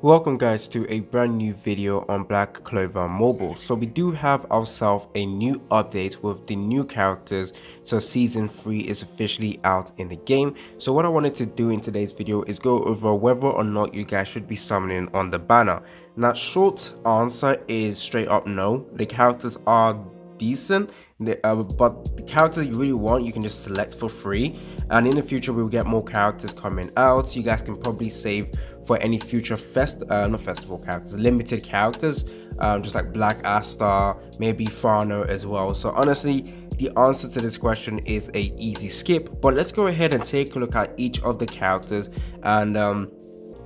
Welcome guys to a brand new video on Black Clover Mobile. So we do have ourselves a new update with the new characters. So season 3 is officially out in the game. So what I wanted to do in today's video is go over whether or not you guys should be summoning on the banner. Now short answer is straight up no. The characters are decent the, uh, but the characters you really want you can just select for free and in the future we'll get more characters coming out you guys can probably save for any future fest uh, not festival characters limited characters um, just like black Asta maybe Fana as well. So honestly the answer to this question is a easy skip but let's go ahead and take a look at each of the characters and um,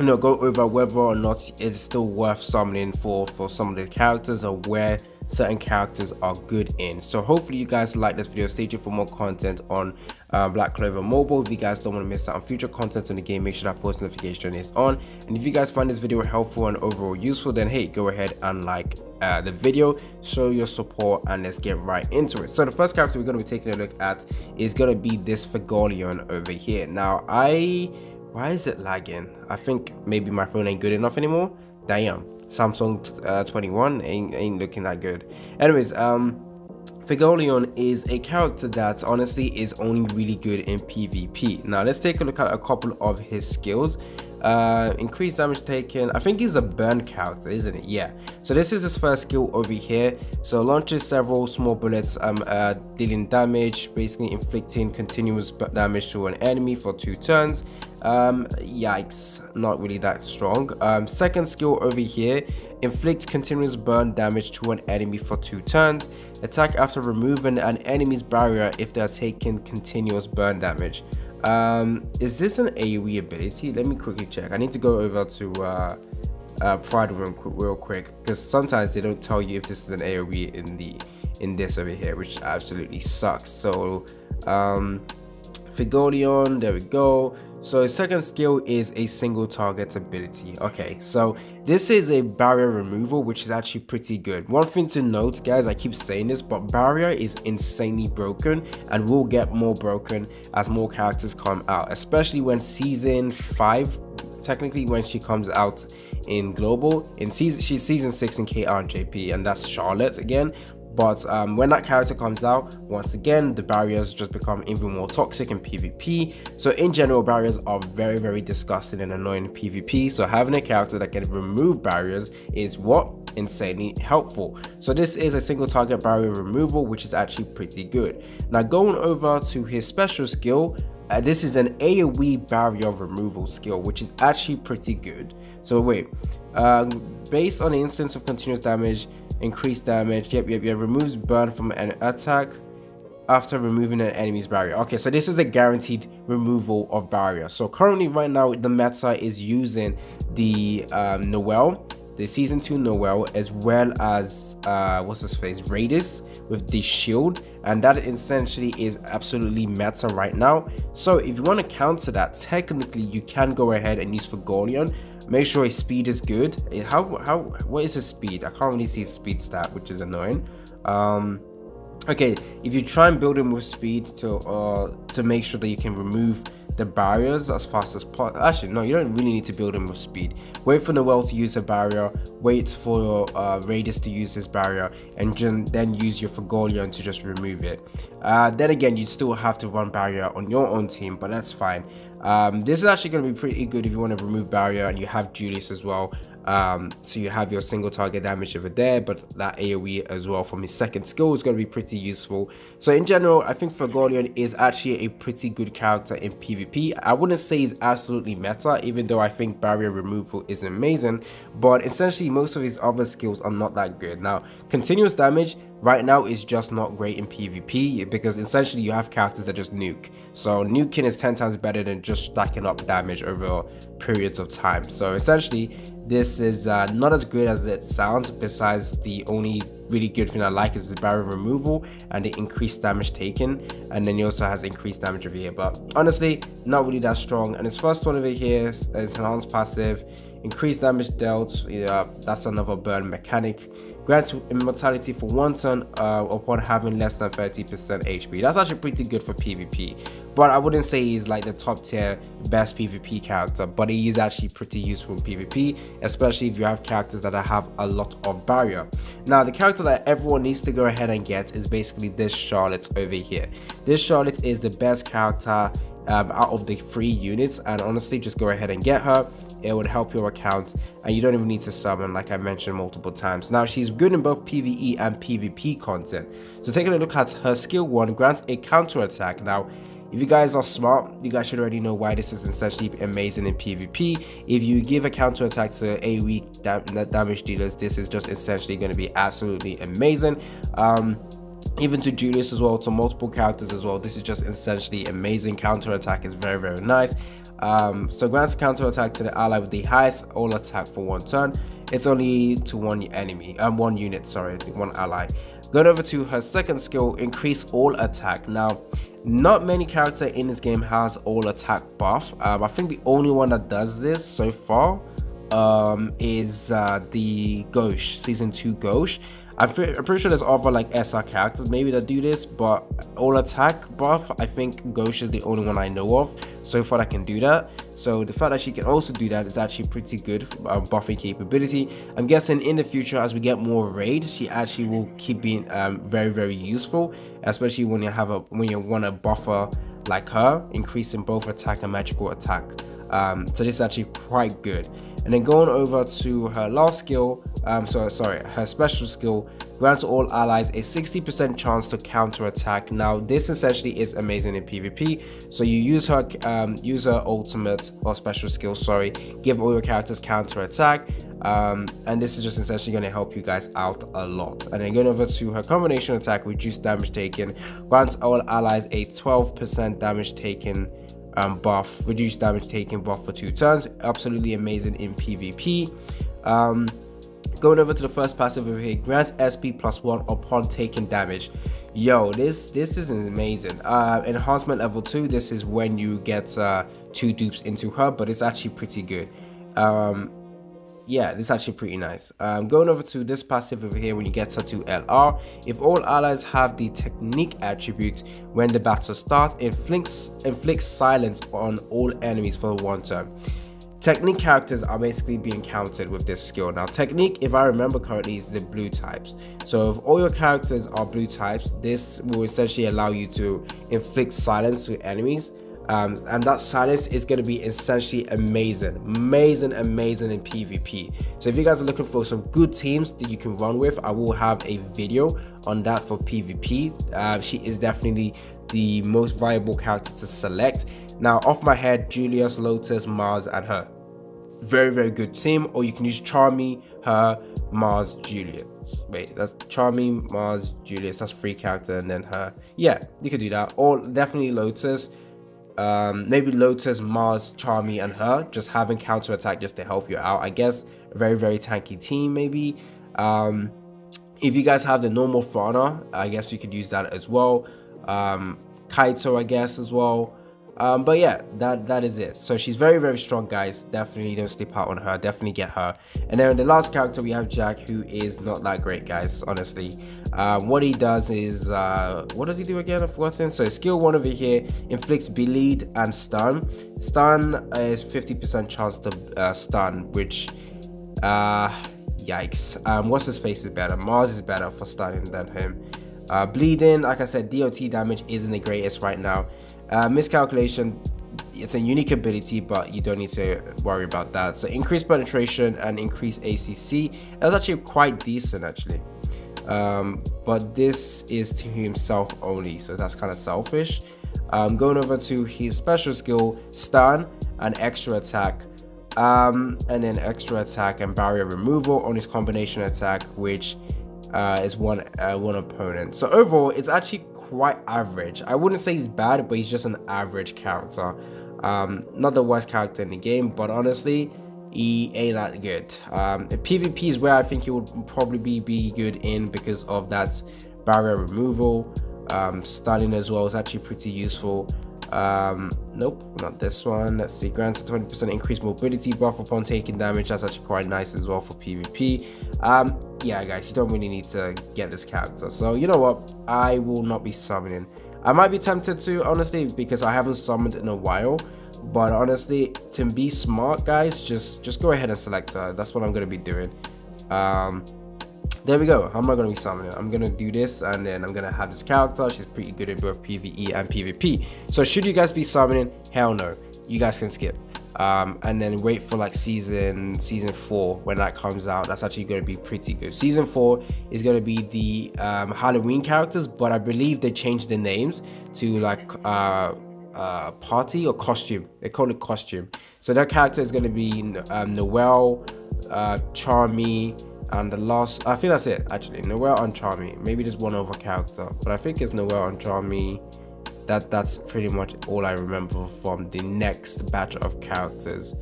you know go over whether or not it's still worth summoning for for some of the characters or where certain characters are good in. So hopefully you guys like this video. Stay tuned for more content on uh, black clover mobile. If you guys don't want to miss out on future content on the game make sure that post notification is on. And if you guys find this video helpful and overall useful then hey go ahead and like uh, the video. Show your support and let's get right into it. So the first character we're going to be taking a look at is going to be this Fuegoleon over here. Now i why is it lagging? I think maybe my phone ain't good enough anymore. Damn Samsung uh, 21 ain't, ain't looking that good. Anyways, um, Fuegoleon is a character that honestly is only really good in PvP. Now let's take a look at a couple of his skills. Uh, increased damage taken. I think he's a burn character, isn't it? Yeah. So this is his first skill over here. So launches several small bullets, um, uh, dealing damage, basically inflicting continuous damage to an enemy for two turns. Um, yikes, not really that strong. Um, second skill over here, inflict continuous burn damage to an enemy for two turns. Attack after removing an enemy's barrier if they are taking continuous burn damage. Um, is this an AoE ability? Let me quickly check. I need to go over to uh, uh, Pride Room real quick because sometimes they don't tell you if this is an AoE in the in this over here, which absolutely sucks. So, um, Fuegoleon, there we go. So second skill is a single target ability. Okay, so this is a barrier removal, which is actually pretty good. One thing to note, guys, I keep saying this, but barrier is insanely broken and will get more broken as more characters come out, especially when season 5, technically when she comes out in global in season she's season 6 in KR and JP and that's Charlotte again but um, when that character comes out, once again, the barriers just become even more toxic in PvP. So in general, barriers are very, very disgusting and annoying in PvP. So having a character that can remove barriers is what? Insanely helpful. So this is a single target barrier removal, which is actually pretty good. Now going over to his special skill, uh, this is an AoE barrier removal skill, which is actually pretty good. So wait, um, based on the instance of continuous damage, increased damage. Yep, yep, yep. Removes burn from an attack after removing an enemy's barrier. Okay, so this is a guaranteed removal of barrier. So currently right now the meta is using the um, Noelle, the season 2 Noelle, as well as uh, what's his face, Rades with the shield. And that essentially is absolutely meta right now. So if you want to counter that, technically you can go ahead and use Fuegoleon Make sure his speed is good. How how what is his speed? I can't really see his speed stat, which is annoying. Um, okay, if you try and build him with speed to uh to make sure that you can remove the barriers as fast as possible. Actually, no, you don't really need to build him with speed. Wait for Noelle to use a barrier, wait for uh, Rades to use his barrier, and then use your Fuegoleon to just remove it. Uh, then again, you'd still have to run barrier on your own team, but that's fine. Um, this is actually going to be pretty good if you want to remove barrier and you have Julius as well. Um, so you have your single target damage over there, but that AoE as well from his second skill is going to be pretty useful. So in general, I think Fuegoleon is actually a pretty good character in PvP. I wouldn't say he's absolutely meta, even though I think barrier removal is amazing, but essentially most of his other skills are not that good. Now, continuous damage, right now is just not great in PvP because essentially you have characters that just nuke. So nuking is 10 times better than just stacking up damage over periods of time. So essentially this is uh, not as good as it sounds. Besides the only really good thing I like is the barrier removal and the increased damage taken. And then he also has increased damage over here. But honestly not really that strong. And his first one over here is enhanced passive increased damage dealt yeah that's another burn mechanic grants immortality for one turn uh, upon having less than 30% HP. That's actually pretty good for PvP, but I wouldn't say he's like the top tier best PvP character, but he is actually pretty useful in PvP, especially if you have characters that have a lot of barrier. Now, the character that everyone needs to go ahead and get is basically this Charlotte over here. This Charlotte is the best character um, out of the three units and honestly just go ahead and get her it would help your account and you don't even need to summon like I mentioned multiple times. Now she's good in both PvE and PvP content. So taking a look at her skill 1 grants a counter attack. Now if you guys are smart, you guys should already know why this is essentially amazing in PvP. If you give a counter attack to a weak da damage dealers, this is just essentially going to be absolutely amazing. Um, even to Julius as well, to multiple characters as well. This is just essentially amazing. Counter attack is very, very nice. Um, so grants counter attack to the ally with the highest all attack for one turn. It's only to one enemy, um, one unit, sorry, one ally. Going over to her second skill, increase all attack. Now, not many character in this game has all attack buff. Um, I think the only one that does this so far um, is uh, the Gauche, Season 2 Gauche. I'm, I'm pretty sure there's other like SR characters maybe that do this, but all attack buff, I think Gauche is the only one I know of so far that can do that. So the fact that she can also do that is actually pretty good um, buffing capability. I'm guessing in the future as we get more raid, she actually will keep being um, very very useful, especially when you have a when you want a buffer like her, increasing both attack and magical attack. Um, so this is actually quite good. And then going over to her last skill, um, so sorry, her special skill grants all allies a 60% chance to counter attack. Now this essentially is amazing in PvP. So you use her, um, use her ultimate or special skill, sorry, give all your characters counter attack. Um, and this is just essentially going to help you guys out a lot. And then going over to her combination attack, reduce damage taken, grants all allies a 12% damage taken um, buff, reduced damage taken buff for two turns. Absolutely amazing in PvP. Um, going over to the first passive over here, grants SP plus one upon taking damage. Yo, this this is amazing. Uh, enhancement level two. This is when you get uh, two dupes into her, but it's actually pretty good. Um, yeah, this is actually pretty nice. Um, going over to this passive over here when you get to LR, if all allies have the technique attribute, when the battle starts, inflicts, inflicts silence on all enemies for one turn. Technique characters are basically being countered with this skill. Now, technique, if I remember correctly, is the blue types. So if all your characters are blue types, this will essentially allow you to inflict silence to enemies um, and that silence is going to be essentially amazing amazing amazing in pvp so if you guys are looking for some good teams that you can run with i will have a video on that for pvp uh, she is definitely the most viable character to select. Now off my head julius lotus mars and her. Very very good team or you can use charmy her mars julius. Wait that's charmy mars julius that's free character and then her. Yeah you could do that. Or definitely lotus um, maybe Lotus, Mars, Charmy, and her just having counter attack just to help you out. I guess a very very tanky team maybe. Um, if you guys have the normal Fana, I guess you could use that as well. Um, Kaito, I guess as well. Um, but yeah, that that is it. So she's very very strong, guys. Definitely don't sleep out on her. Definitely get her. And then the last character we have Jack, who is not that great, guys. Honestly, um, what he does is uh, what does he do again? I've forgotten. So skill one over here inflicts bleed and stun. Stun is 50% chance to uh, stun, which uh, yikes. Um, what's his face is better. Mars is better for stunning than him. Uh, bleeding, like I said, DOT damage isn't the greatest right now. Uh, miscalculation, it's a unique ability, but you don't need to worry about that. So increased penetration and increased ACC, that's actually quite decent actually. Um, but this is to himself only, so that's kind of selfish. Um, going over to his special skill, stun and extra attack. Um, and then extra attack and barrier removal on his combination attack, which uh, is one uh, one opponent. So overall, it's actually quite average. I wouldn't say he's bad, but he's just an average character. Um, not the worst character in the game, but honestly, he ain't that good. Um, PvP is where I think he would probably be, be good in because of that barrier removal. Um, stunning as well is actually pretty useful. Um, nope, not this one. Let's see, grants a 20% increased mobility buff upon taking damage. That's actually quite nice as well for PvP. Um, yeah, guys, you don't really need to get this character. So you know what? I will not be summoning. I might be tempted to, honestly, because I haven't summoned in a while. But honestly, to be smart, guys, just just go ahead and select her. That's what I'm gonna be doing. Um, there we go. I'm I going to be summoning? I'm going to do this and then I'm going to have this character. She's pretty good in both PvE and PvP. So should you guys be summoning? Hell no. You guys can skip. Um, and then wait for like season season four when that comes out. That's actually going to be pretty good. Season four is going to be the um, Halloween characters, but I believe they changed the names to like uh, uh, party or costume. They call it costume. So that character is going to be um, Noelle, uh, Charmy, and the last, I think that's it actually. noelle and Charmy. Maybe there's one other character, but I think it's noelle and Charmy. That that's pretty much all I remember from the next batch of characters.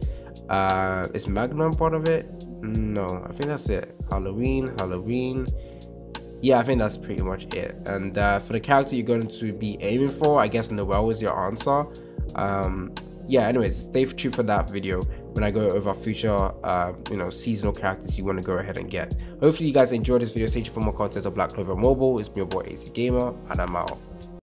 Uh, is Magnum part of it? No, I think that's it. Halloween, Halloween. Yeah, I think that's pretty much it. And uh, for the character you're going to be aiming for, I guess Noelle is your answer. Um, yeah, anyways, stay tuned for that video when I go over future, uh, you know, seasonal characters you want to go ahead and get. Hopefully you guys enjoyed this video. Stay tuned for more content on Black Clover Mobile. It's me, your boy AC Gamer, and I'm out.